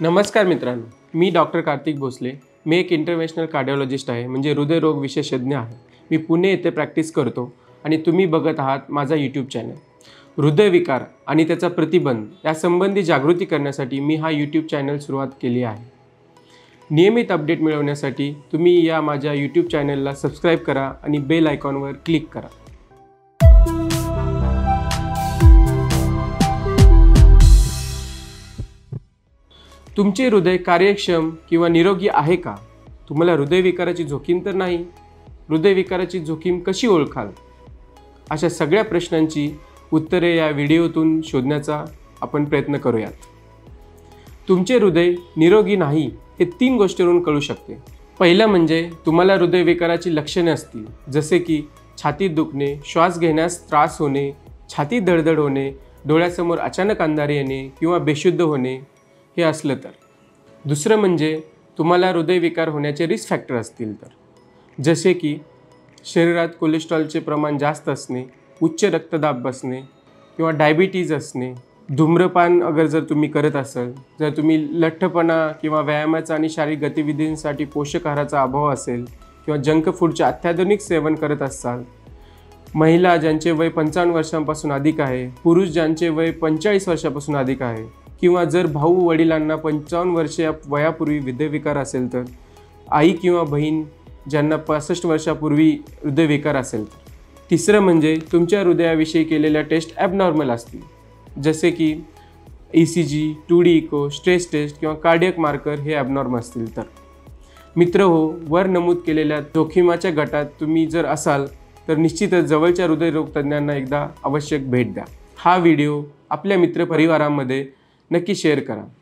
नमस्कार मित्रांनो मी डॉक्टर कार्तिक भोसले. मी एक इंटरनॅशनल कार्डिओलॉजिस्ट आहे म्हणजे हृदयरोग विशेषज्ञ आहे. मी पुणे येथे प्रॅक्टिस करतो आणि तुम्ही बघत आहात माझा यूट्यूब चॅनल हृदयविकार आणि त्याचा प्रतिबंध यासंबंधी जागृती करण्यासाठी मी हा यूट्यूब चॅनल सुरुवात केली आहे. नियमित अपडेट मिळवण्यासाठी तुम्ही या माझ्या यूट्यूब चॅनलला सबस्क्राईब करा आणि बेल आयकॉनवर क्लिक करा. तुमचे हृदय कार्यक्षम किंवा निरोगी आहे का? तुम्हाला हृदयविकाराची जोखीम तर नाही? हृदयविकाराची जोखीम कशी ओळखाल? अशा सगळ्या प्रश्नांची उत्तरे या व्हिडिओतून शोधण्याचा आपण प्रयत्न करूयात. तुमचे हृदय निरोगी नाही हे तीन गोष्टीवरून कळू शकते. पहिलं म्हणजे तुम्हाला हृदयविकाराची लक्षणे असतील जसे की छातीत दुखणे श्वास घेण्यास त्रास होणे छाती धडधड होणे डोळ्यासमोर अचानक अंधारे येणे किंवा बेशुद्ध होणे हे असलं तर. दुसरं म्हणजे तुम्हाला हृदयविकार होण्याचे रिस्क फॅक्टर असतील तर. जसे की शरीरात कोलेस्ट्रॉलचे प्रमाण जास्त असणे उच्च रक्तदाब बसणे किंवा डायबिटीज असणे. धूम्रपान अगर जर तुम्ही करत असाल जर तुम्ही लठ्ठपणा किंवा व्यायामाचा आणि शारीरिक गतिविधींसाठी पोषक आहाराचा अभाव असेल किंवा जंक फूडचे अत्याधुनिक सेवन करत असाल महिला ज्यांचे वय पंचावन्न वर्षांपासून अधिक आहे पुरुष ज्यांचे वय पंचेचाळीस वर्षापासून अधिक आहे किंवा जर भाऊ वडिलांना पंचावन्न वर्ष या वयापूर्वी हृदयविकार असेल तर? आई किंवा बहीण ज्यांना पासष्ट वर्षापूर्वी हृदयविकार असेल तर? तिसरं म्हणजे तुमच्या हृदयाविषयी केलेल्या टेस्ट ॲबनॉर्मल असतील. जसे की E C G two D echo stress test किंवा कार्डियक मार्कर हे ॲबनॉर्मल असतील तर? मित्र हो वर नमूद केलेल्या जोखीमाच्या गटात तुम्ही जर असाल तर निश्चितच जवळच्या हृदयरोग तज्ज्ञांना एकदा आवश्यक भेट द्या. हा व्हिडिओ आपल्या मित्रपरिवारामध्ये नक्की शेअर करा.